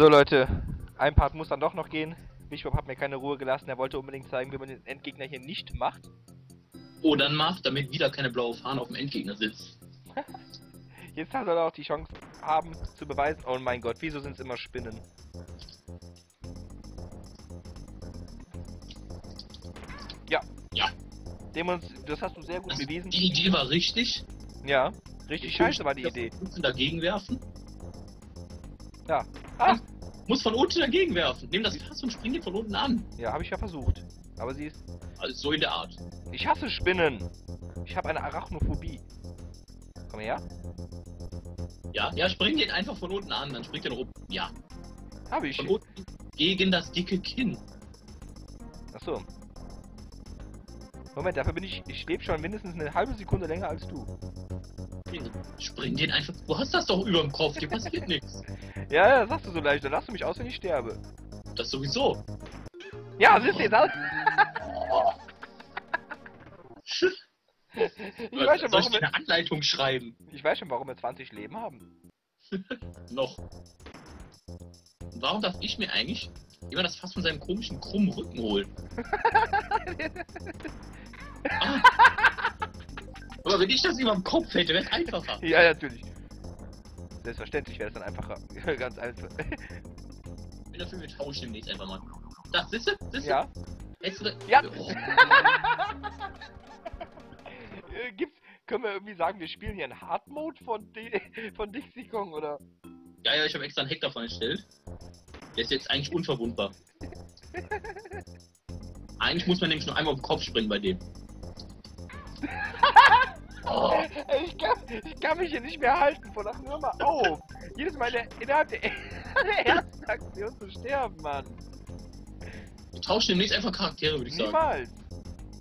So Leute, ein Part muss dann doch noch gehen. Bischop hat mir keine Ruhe gelassen. Er wollte unbedingt zeigen, wie man den Endgegner hier nicht macht. Oh, dann macht, damit wieder keine blaue Fahne auf dem Endgegner sitzt. Jetzt hat er auch die Chance haben zu beweisen. Oh mein Gott, wieso sind es immer Spinnen? Ja. Ja. Demons das hast du sehr gut Das, bewiesen. die Idee war richtig. Ja. Richtig scheiße war die Idee. Dagegen werfen. Ja. Ah! Muss von unten dagegen werfen. Nimm das Fass und spring den von unten an. Ja, habe ich ja versucht. Aber sie ist. Also so in der Art. Ich hasse Spinnen. Ich habe eine Arachnophobie. Komm her. Ja, ja, spring den einfach von unten an, dann springt er rum. Ja, Habe ich. von unten gegen das dicke Kinn. Achso. Moment, dafür bin ich. Ich lebe schon mindestens eine halbe Sekunde länger als du. Spring den einfach. Du hast das doch über dem Kopf, dir passiert nichts. Ja, ja, sagst du so leicht. Dann lachst du mich aus, wenn ich sterbe. Das sowieso. Ja, siehst du jetzt aus? Ich weiß, schon, Soll ich warum dir wir, eine Anleitung schreiben? ich weiß schon, warum wir 20 Leben haben. Noch. Warum darf ich mir eigentlich immer das Fass von seinem komischen krummen Rücken holen? ah. Aber wenn ich das über dem Kopf hätte, wäre es einfacher. Ja, natürlich. Selbstverständlich wäre es dann einfacher. Ganz einfach. Ich bin dafür, wir tauschen demnächst einfach mal. Das, siehste? Siehste? Ja. Hättest du Ja. Oh. Äh, Gibt's, können wir irgendwie sagen, wir spielen hier in Hard Mode von, D von Dixie Kong oder? Ja, ja, ich habe extra einen Hack davon erstellt. Der ist jetzt eigentlich unverwundbar. Eigentlich muss man nämlich nur einmal auf den Kopf springen bei dem. Oh, Ich kann, ich kann mich hier nicht mehr halten vor Lachen. Hör mal auf. Jedes Mal der, innerhalb der, der ersten Aktion zu sterben, Mann. wir tauschen demnächst einfach Charaktere, würde ich sagen. Niemals.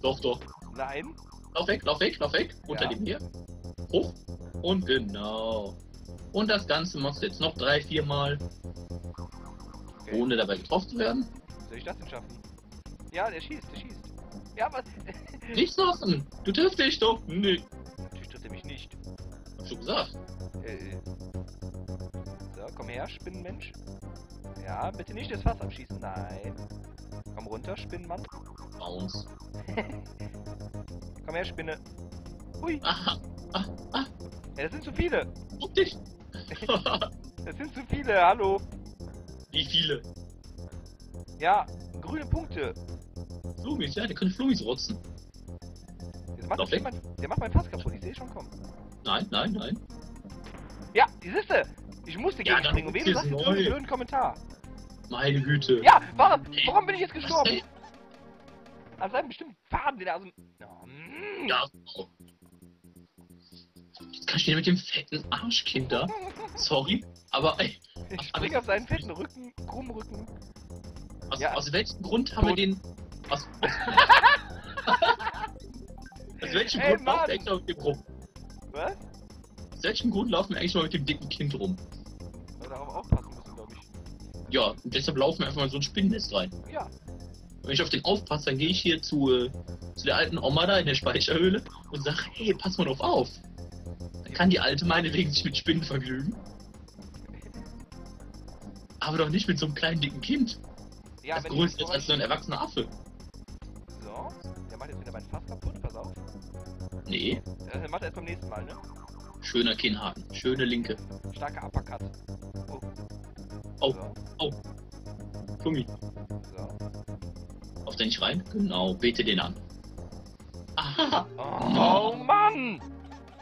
Doch, doch. Nein. Lauf weg, lauf weg, lauf weg. Unter Ja. dem hier. Hoch. Und genau. Und das Ganze machst du jetzt noch drei, vier Mal, Okay. ohne dabei getroffen zu werden. Soll ich das denn schaffen? Ja, der schießt, der schießt. Ja, was? Nichts machen. Du triffst dich doch. Nee. Hab schon gesagt. Äh. So, komm her, Spinnenmensch. Ja, bitte nicht das Fass abschießen. Nein. Komm runter, Spinnenmann. Bounce. Komm her, Spinne. Hui. Aha. Ah, ah. Ja, das sind zu viele. Guck dich. Das sind zu viele. Hallo. Wie viele? Ja, grüne Punkte. Flumis, ja, der könnte Flumis rotzen. Jetzt macht jemand, der macht mein Fass kaputt. Ich sehe schon kommen. Nein, nein, nein. Ja, die siehste. Ich musste Ja, gegen dann springen. Und wem es jetzt neu. irgendeinen blöden Kommentar? Meine Güte. Ja, warum, warum bin ich jetzt gestorben? denn? An seinem bestimmten Faden, den er aus dem... Oh, mm. Ja. Jetzt kann ich wieder mit dem fetten Arschkinder. Sorry, aber ey, Ich Ach, spring auf seinen fetten Rücken, krummen Rücken. aus, Ja. aus welchem Grund haben wir Tot. den. Aus, aus, aus welchem Grund Mann. wir eigentlich noch mit dem rum? Was? Aus welchem Grund laufen wir eigentlich noch mit dem dicken Kind rum? Aber darauf aufpassen müssen, glaube ich. Ja, und deshalb laufen wir einfach mal so ein Spinnennest rein. Ja. Wenn ich auf den aufpasse, dann gehe ich hier zu, äh, zu der alten Oma da in der Speicherhöhle und sage, hey, pass mal drauf auf. Dann kann die alte meinetwegen sich mit Spinnen vergnügen. Aber doch nicht mit so einem kleinen dicken Kind. Ja, das größer ist als so ein erwachsener Affe. So, der macht jetzt wieder mein Fass kaputt, pass auf. Nee, Äh, macht er jetzt beim nächsten Mal, ne? schöner Kinnhaken, schöne linke. Starker Uppercut. Oh. Oh. So, Flummi, so. auf den nicht rein? Genau, bete den an. Aha, Oh, Mann!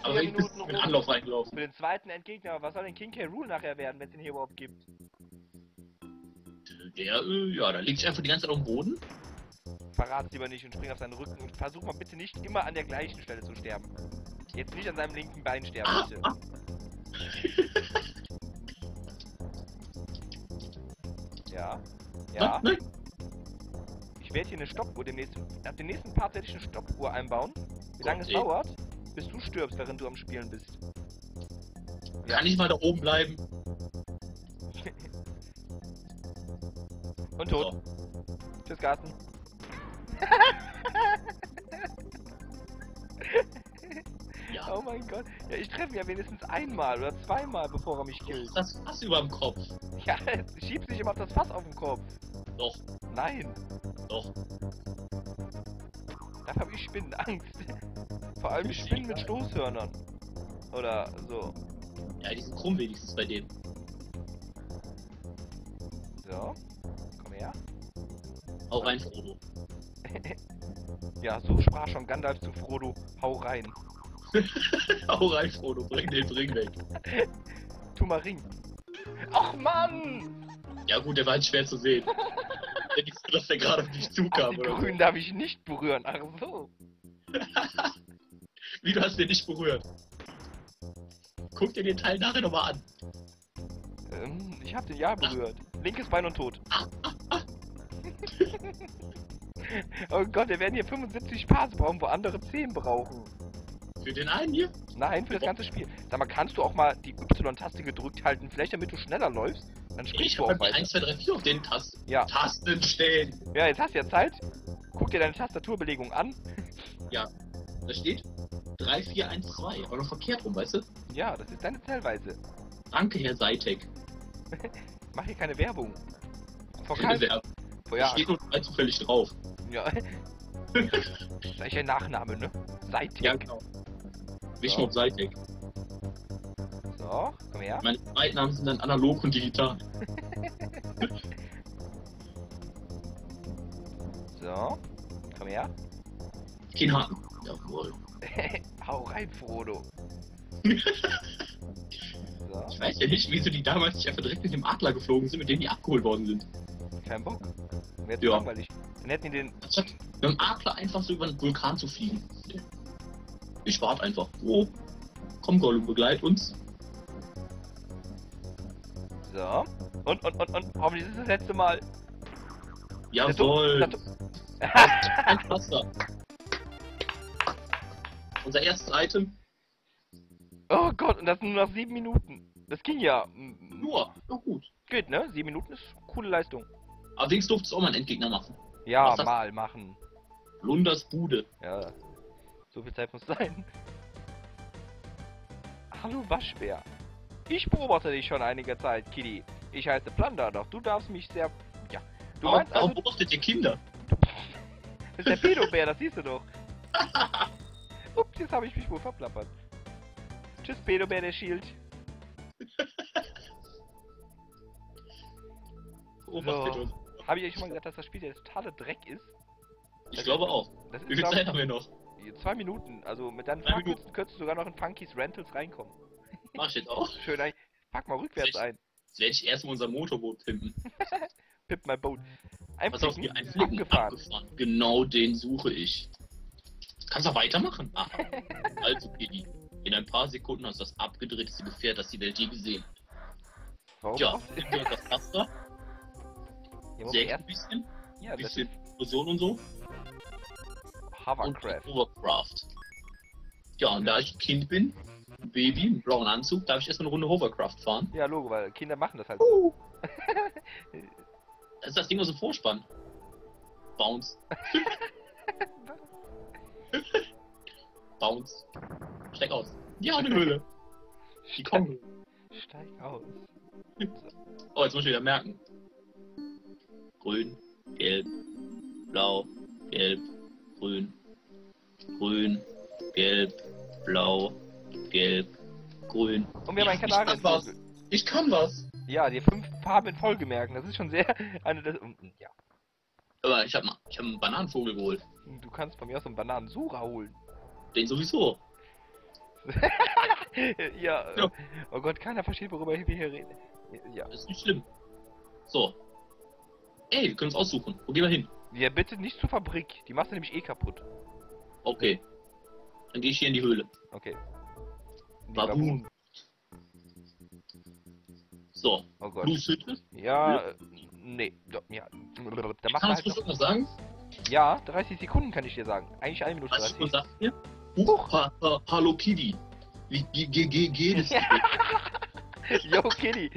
aber ich bin mit. Anlauf reingelaufen. Für den zweiten Endgegner, was soll denn King K. Rule nachher werden, wenn es den hier überhaupt gibt? Der, äh, ja, da liegt einfach die ganze Zeit auf dem Boden. Verrat's lieber nicht und spring auf seinen Rücken und versuch mal bitte nicht immer an der gleichen Stelle zu sterben. Jetzt nicht an seinem linken Bein sterben, bitte. Ja. Ja. Ich werde hier eine Stoppuhr demnächst. Nach dem nächsten Part werde ich eine Stoppuhr einbauen. Wie lange es dauert, bis du stirbst, während du am Spielen bist. Ja. kann ich mal da oben bleiben? Und tot. So. Tschüss, Garten. Ja. Oh mein Gott. Ja, ich treffe ihn ja wenigstens einmal oder zweimal, bevor er mich killt. Das Fass über dem Kopf. Ja, schiebst dich immer auf das Fass auf den Kopf. Doch, Nein, doch. dafür habe ich Spinnenangst. Vor allem Spinnen mit Stoßhörnern. Oder so. Ja, die sind krumm wenigstens bei dem. So. Komm her. Hau rein, Frodo. Ja, so sprach schon Gandalf zu Frodo. Hau rein. Hau rein, Frodo. Bring den Ring weg. Tu mal Ring. Ach Mann! Ja gut, der war halt schwer zu sehen. Denkst du, dass der gerade auf dich Ach, zukam, die oder? Grünen darf ich nicht berühren. Ach so. Wie, du hast den nicht berührt? Guck dir den Teil nachher nochmal an. Ähm, ich hab den ja berührt. Linkes Bein und tot. Oh Gott, wir werden hier 75 Parts brauchen, wo andere 10 brauchen. Für den einen hier? Nein, für das ganze Spiel. Sag mal, kannst du auch mal die Y-Taste gedrückt halten, vielleicht damit du schneller läufst? Dann springst Ich du habe auch weiter. 1, 2, 3, 4 auf den Tasten. Ja. Tasten stehen. Ja, jetzt hast du ja Zeit. Guck dir deine Tastaturbelegung an. Da steht 3, 4, 1, 2. Aber noch verkehrt rum, weißt du? Ja, das ist deine Zählweise. Danke, Herr Seitek. Mach hier keine Werbung. Vor Keine. Werbung. Vor, ja, Steht nur zufällig drauf. Ja. Gleich ein Nachname, ne? Seitig. Ja, genau. Wischmob Seitek. So, komm her. Meine Zweitnamen sind dann analog und digital. So, komm her. Kein Haken. Jawohl. Hau rein, Frodo. so, Ich weiß ja nicht, wieso die damals nicht einfach direkt mit dem Adler geflogen sind, mit dem die abgeholt worden sind. kein Bock. Jetzt Ja. langweilig. Dann hätten die den... Mit dem Adler einfach so über den Vulkan zu fliegen. Ich warte einfach. Oh. Komm, Gollum, begleit uns. So. Und, und, und, und, hoffentlich ist das letzte Mal. Jawohl. Das- Ein Pflaster. Unser erstes Item. oh Gott, und das nur nach sieben Minuten. Das ging ja. mm, Nur. Ja, gut. Geht, ne? Sieben Minuten ist coole Leistung. Allerdings durfte es auch mal einen Endgegner machen. Ja, Was mal machen. Lunders Bude. Ja. So viel Zeit muss sein. Hallo Waschbär. Ich beobachte dich schon einige Zeit, Kitty. Ich heiße Plunder, doch du darfst mich sehr... Ja. Du Warum, meinst warum also... beobachtet ihr Kinder? Das ist der Pedobär, das siehst du doch. Ups, jetzt habe ich mich wohl verplappert. Tschüss, Pedobär, der Shield. Beobachtet So. uns. Habe ich euch schon mal gesagt, dass das Spiel der totale Dreck ist? Ich glaube auch. Das ist, Wie viel Zeit haben wir noch? zwei Minuten. Also mit deinen Fragen Minuten. könntest, du sogar noch in Funkys Rentals reinkommen. Mach ich jetzt auch. Schön, ein- pack mal rückwärts Echt? ein. Jetzt werde ich erstmal unser Motorboot pimpen. Pip my boat. Pass auf, Einfliegen, hier ein Flicken. abgefahren. Abgefahren. Genau den suche ich. Kannst du weitermachen? Aha. Also, Kitty. In ein paar Sekunden hast du das abgedrehteste Gefährt, das die Welt je gesehen. Warum Ja, auch? das Ja, erst, ein bisschen, ja, ein bisschen Fusion und so. Und Hovercraft. Hovercraft. Ja, und da ich ein Kind bin, ein Baby, einen blauen Anzug, darf ich erstmal eine Runde Hovercraft fahren. Ja, Logo, weil Kinder machen das halt. Uh. Das ist das Ding aus dem Vorspann. Bounce. Bounce. Steig aus. Ja, eine Höhle. Die kommen. Steig aus. Oh, jetzt muss ich wieder merken. Grün, gelb, blau, gelb, grün. Grün, gelb, blau, gelb, grün. Und wir haben einen Ich kann Kanarienvogel. Ich kann was. Ja, die fünf Farben in Folge merken. Das ist schon sehr eine und Ja. Aber ich habe ich hab einen Bananenvogel geholt. Du kannst von mir aus so einen Bananensura holen. Den sowieso. ja, äh, Ja. Oh Gott, keiner versteht, worüber wir hier reden. Ja. Das ist nicht schlimm. So. Ey, wir können uns aussuchen. Wo gehen wir hin? Ja, bitte nicht zur Fabrik. Die machst du nämlich eh kaputt. Okay. Dann gehe ich hier in die Höhle. Okay. Die Baboon. Baboon. So. Oh Gott. Blues Hütte. Ja, äh, nee. doch, Ja. Da macht Kann er uns halt noch, was sagen? Ja, 30 Sekunden kann ich dir sagen. Eigentlich eine Minute Was 30. sagt ihr? Huch, ha, ha, hallo Kitty. Wie ge, ge, ge, geht es dir? Yo, Kitty.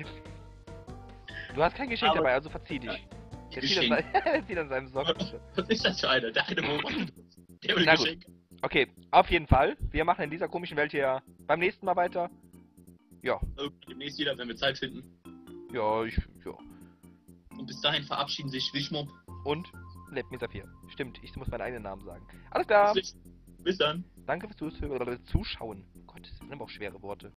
Du hast kein Geschenk Aber- dabei, also verzieh dich. Der Geschenk. sein- der zieht an seinem Socken. Was ist das für einer? Der eine beobachtet uns. Der will Na gut. Geschenk. Okay, auf jeden Fall. Wir machen in dieser komischen Welt hier beim nächsten Mal weiter. Ja, Demnächst wieder, wenn wir Zeit finden. ja, ich, ja. Und bis dahin verabschieden sich Wischmob. Und Leb Mesafir. Stimmt, ich muss meinen eigenen Namen sagen. Alles klar. Bis dann. Danke fürs Zuschauen. Gott, das sind aber auch schwere Worte.